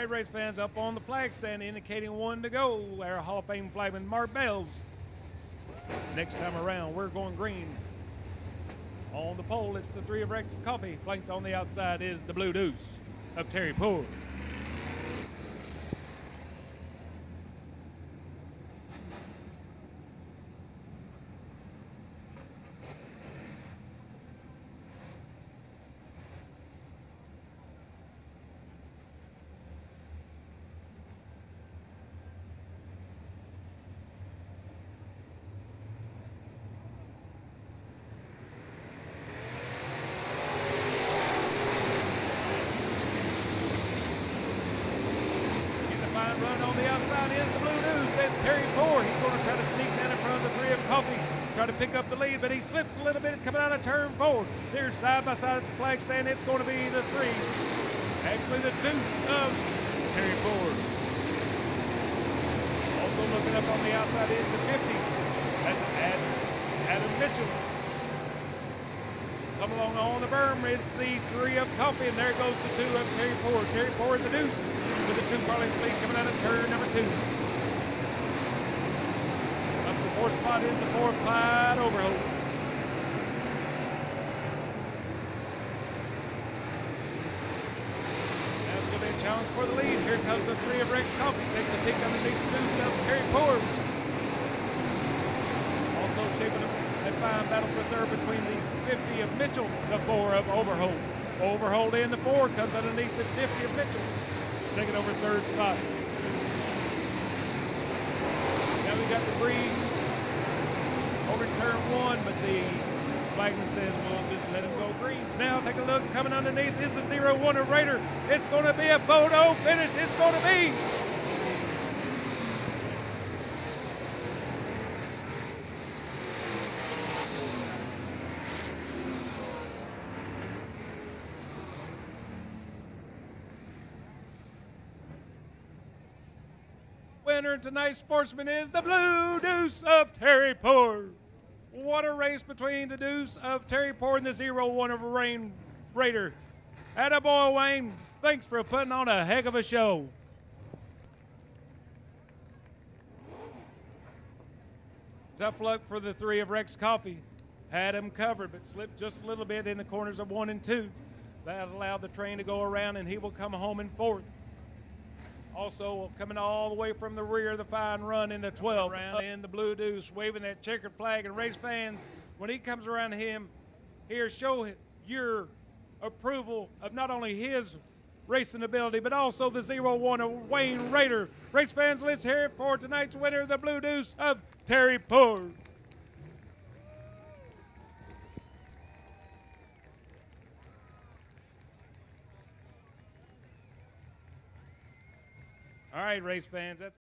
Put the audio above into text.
right, race fans, up on the flag stand indicating one to go. Our Hall of Fame flagman, Mark Bells. Next time around, we're going green. On the pole, it's the three of Rex Coffee. Flanked on the outside is the Blue Deuce of Terry Poor. Run on the outside is the Blue Deuce. That's Terry Poor. He's going to try to sneak down in front of the three of Coffee. Try to pick up the lead, but he slips a little bit coming out of turn four. They're side by side at the flag stand. It's going to be the three. Actually, the deuce of Terry Poor. Also looking up on the outside is the 50. That's Adam, Adam Mitchell. Come along on the berm. It's the three of Coffee, and there goes the two of Terry Poor. Terry Poor the deuce with the two Carlin lead coming out of turn number two. Up the fourth spot is the four Clyde Overholt. That's going to be a challenge for the lead. Here comes the three of Rex Coffee. Takes a peek underneath the deuce of Terry Poor. Also shaping a, fine battle for third between the 50 of Mitchell, the four of Overholt. Overholt in the four comes underneath the 50 of Mitchell, taking over third spot. Now we got the green over turn one, but the flagman says we'll just let him go green. Now take a look, coming underneath is the zero one of Raider. It's going to be a photo finish. It's going to be winner tonight's sportsman is the Blue Deuce of Terry Poor. What a race between the Deuce of Terry Poor and the Zero One of Wayne Raider. Attaboy, Wayne. Thanks for putting on a heck of a show. Tough luck for the three of Rex Coffee. Had him covered, but slipped just a little bit in the corners of one and two. That allowed the train to go around, and he will come home in fourth. Also coming all the way from the rear, the fine run in the 12 round uh, in the blue deuce, waving that checkered flag. And race fans, when he comes around him, here show your approval of not only his racing ability, but also the zero one of Wayne Raider. Race fans, let's hear it for tonight's winner, the blue deuce of Terry Poor. All right, race fans, that's